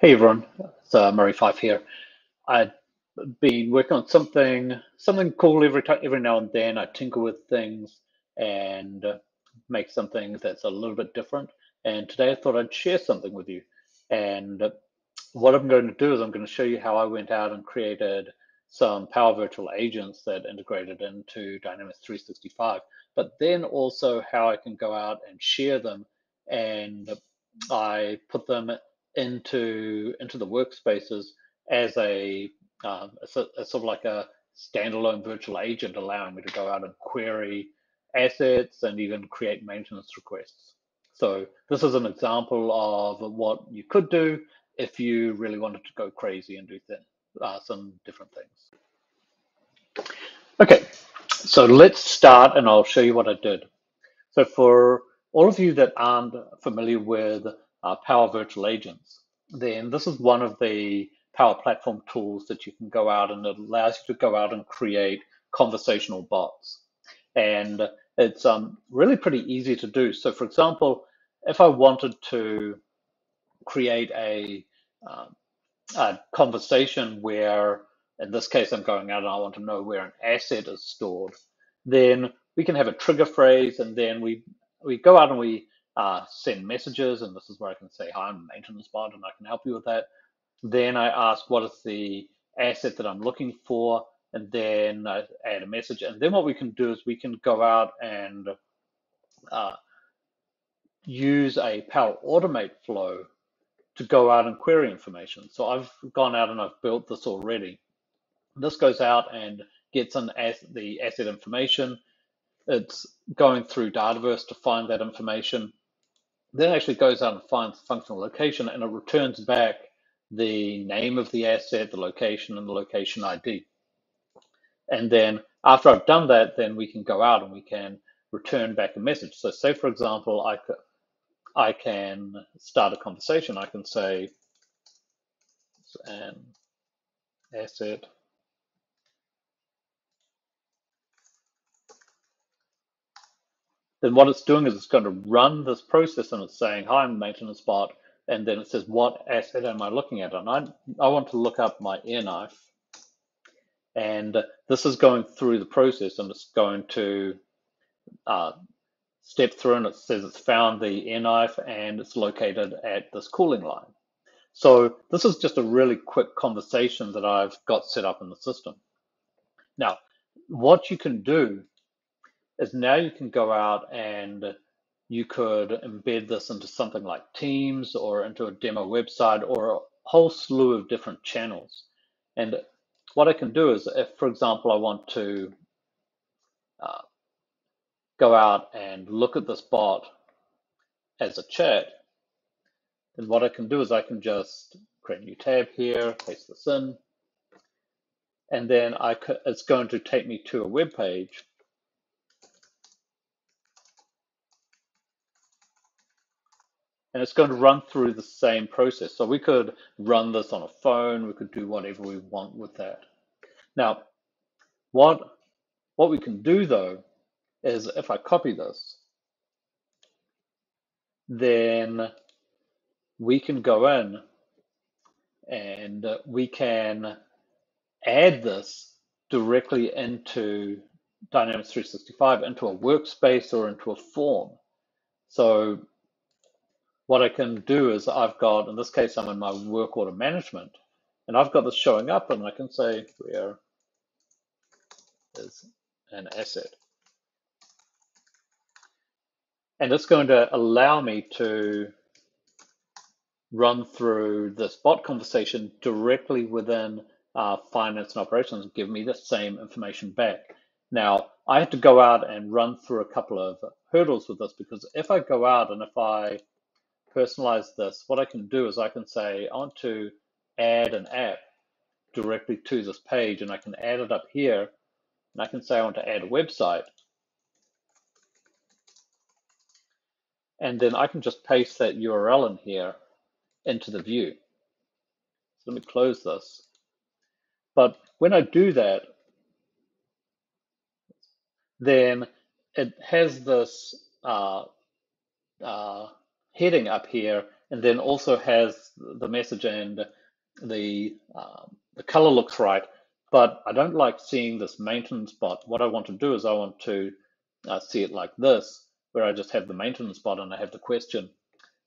Hey everyone, it's uh, Murray Fife here. I've been working on something something cool every time every now and then. I tinker with things and make something that's a little bit different. And today I thought I'd share something with you. And what I'm going to do is I'm going to show you how I went out and created some Power Virtual agents that integrated into Dynamics 365, but then also how I can go out and share them and I put them into into the workspaces as a, um, a, a sort of like a standalone virtual agent, allowing me to go out and query assets and even create maintenance requests. So this is an example of what you could do if you really wanted to go crazy and do th uh, some different things. Okay, so let's start and I'll show you what I did. So for all of you that aren't familiar with uh, Power Virtual Agents, then this is one of the Power Platform tools that you can go out and it allows you to go out and create conversational bots. And it's um, really pretty easy to do. So for example, if I wanted to create a, um, a conversation where, in this case, I'm going out and I want to know where an asset is stored, then we can have a trigger phrase and then we, we go out and we uh, send messages, and this is where I can say, hi, I'm a maintenance bot, and I can help you with that. Then I ask what is the asset that I'm looking for, and then I add a message. And then what we can do is we can go out and uh, use a Power Automate flow to go out and query information. So I've gone out and I've built this already. This goes out and gets an as the asset information. It's going through Dataverse to find that information then actually goes out and finds the functional location and it returns back the name of the asset, the location, and the location ID. And then after I've done that, then we can go out and we can return back a message. So say, for example, I, I can start a conversation. I can say, an asset then what it's doing is it's going to run this process and it's saying, hi, I'm maintenance bot. And then it says, what asset am I looking at? And I, I want to look up my air knife. And this is going through the process and it's going to uh, step through and it says it's found the air knife and it's located at this cooling line. So this is just a really quick conversation that I've got set up in the system. Now, what you can do is now you can go out and you could embed this into something like Teams or into a demo website or a whole slew of different channels. And what I can do is, if, for example, I want to uh, go out and look at this bot as a chat, then what I can do is I can just create a new tab here, paste this in, and then I could, it's going to take me to a web page and it's going to run through the same process. So we could run this on a phone, we could do whatever we want with that. Now, what, what we can do though, is if I copy this, then we can go in and we can add this directly into Dynamics 365 into a workspace or into a form. So what I can do is I've got, in this case, I'm in my work order management, and I've got this showing up, and I can say where is an asset. And it's going to allow me to run through this bot conversation directly within uh, finance and operations, and give me the same information back. Now, I have to go out and run through a couple of hurdles with this because if I go out and if I personalize this, what I can do is I can say, I want to add an app directly to this page and I can add it up here and I can say I want to add a website. And then I can just paste that URL in here into the view. So let me close this. But when I do that, then it has this uh, uh, heading up here and then also has the message and the um, the color looks right, but I don't like seeing this maintenance bot. What I want to do is I want to uh, see it like this, where I just have the maintenance bot and I have the question,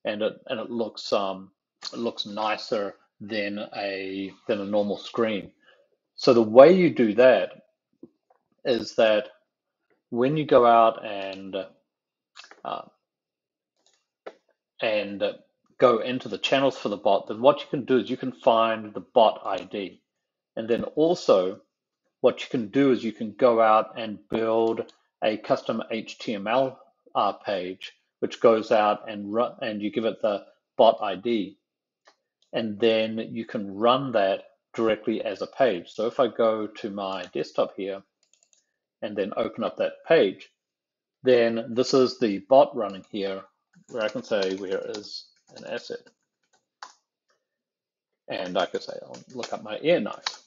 and it and it looks um it looks nicer than a than a normal screen. So the way you do that is that when you go out and uh, and go into the channels for the bot, then what you can do is you can find the bot ID. And then also what you can do is you can go out and build a custom HTML uh, page, which goes out and run, and you give it the bot ID. And then you can run that directly as a page. So if I go to my desktop here and then open up that page, then this is the bot running here where I can say where is an asset. And I could say, I'll look up my air knife.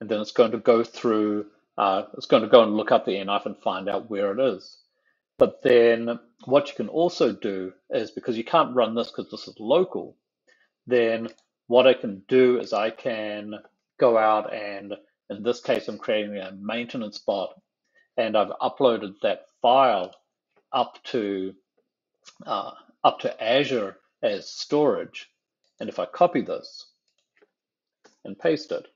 And then it's going to go through, uh, it's going to go and look up the air knife and find out where it is. But then what you can also do is because you can't run this because this is local, then what I can do is I can go out and in this case, I'm creating a maintenance bot and I've uploaded that file up to uh, up to Azure as storage. And if I copy this and paste it,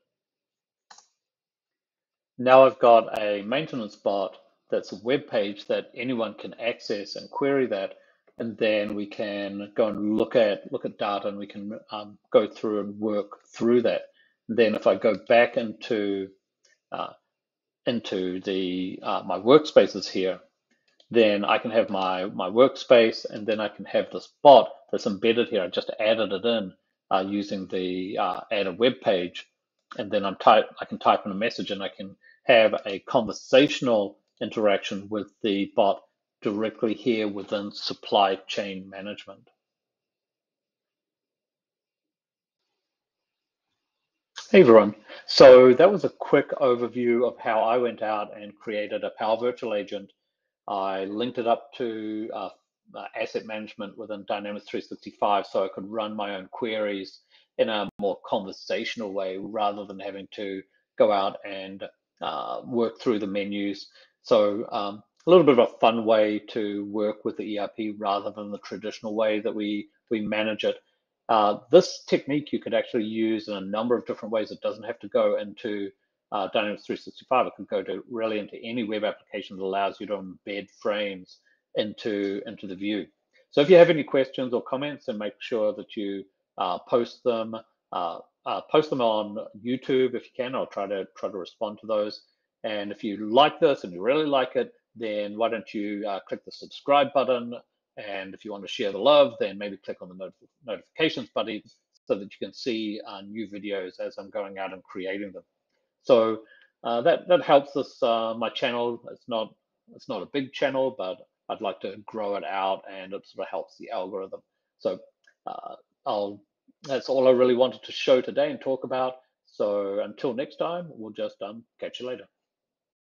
now I've got a maintenance bot that's a web page that anyone can access and query that. And then we can go and look at look at data and we can um, go through and work through that. And then if I go back into uh, into the uh, my workspaces here, then I can have my, my workspace and then I can have this bot that's embedded here. I just added it in uh, using the uh, add a web page. And then I'm type, I can type in a message and I can have a conversational interaction with the bot directly here within supply chain management. Hey everyone. So that was a quick overview of how I went out and created a Power Virtual Agent I linked it up to uh, uh, asset management within Dynamics 365 so I could run my own queries in a more conversational way rather than having to go out and uh, work through the menus. So um, a little bit of a fun way to work with the ERP rather than the traditional way that we, we manage it. Uh, this technique you could actually use in a number of different ways. It doesn't have to go into uh, Dynamics 365, it can go to really into any web application that allows you to embed frames into, into the view. So if you have any questions or comments, then make sure that you uh, post them. Uh, uh, post them on YouTube if you can. I'll try to try to respond to those. And if you like this and you really like it, then why don't you uh, click the subscribe button? And if you want to share the love, then maybe click on the not notifications button so that you can see uh, new videos as I'm going out and creating them. So uh, that that helps us uh, my channel. It's not it's not a big channel, but I'd like to grow it out, and it sort of helps the algorithm. So uh, I'll that's all I really wanted to show today and talk about. So until next time, we'll just um, catch you later.